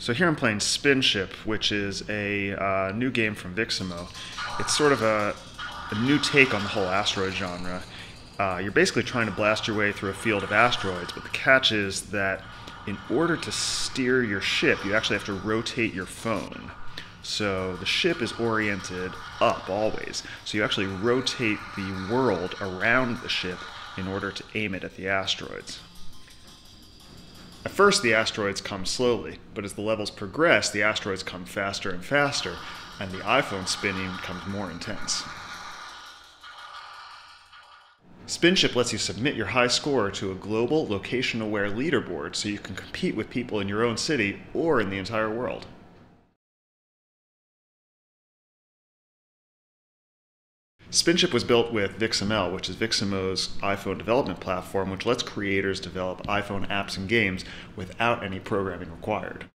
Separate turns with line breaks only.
So here I'm playing Spinship, which is a uh, new game from Viximo. It's sort of a, a new take on the whole asteroid genre. Uh, you're basically trying to blast your way through a field of asteroids, but the catch is that in order to steer your ship, you actually have to rotate your phone. So the ship is oriented up always. So you actually rotate the world around the ship in order to aim it at the asteroids. At first, the asteroids come slowly, but as the levels progress, the asteroids come faster and faster, and the iPhone spinning becomes more intense. Spinship lets you submit your high score to a global location aware leaderboard so you can compete with people in your own city or in the entire world. Spinship was built with VixML, which is Viximo's iPhone development platform, which lets creators develop iPhone apps and games without any programming required.